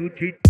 to teach.